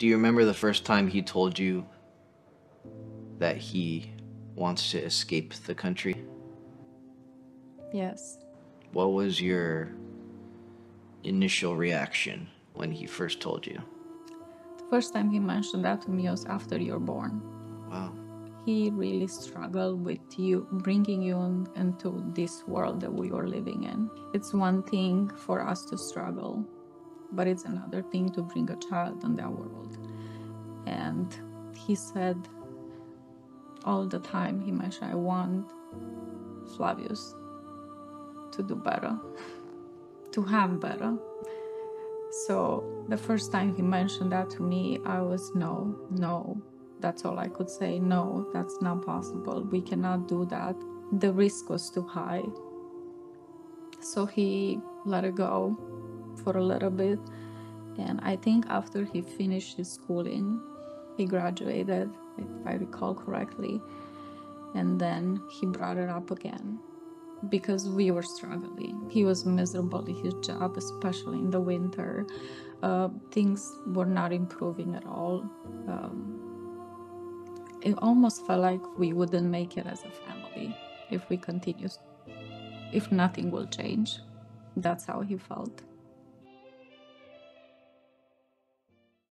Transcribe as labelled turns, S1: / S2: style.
S1: Do you remember the first time he told you that he wants to escape the country?
S2: Yes.
S1: What was your initial reaction when he first told you?
S2: The first time he mentioned that to me was after you're born.
S1: Wow.
S2: He really struggled with you, bringing you in- into this world that we are living in. It's one thing for us to struggle, but it's another thing to bring a child in that world. And he said all the time, he mentioned, I want Flavius to do better, to have better. So the first time he mentioned that to me, I was no, no. That's all I could say. No, that's not possible. We cannot do that. The risk was too high. So he let it go for a little bit. And I think after he finished his schooling, he graduated, if I recall correctly. And then he brought it up again because we were struggling. He was miserable in his job, especially in the winter. Uh, things were not improving at all. Um, it almost felt like we wouldn't make it as a family if we continue, if nothing will change. That's how he felt.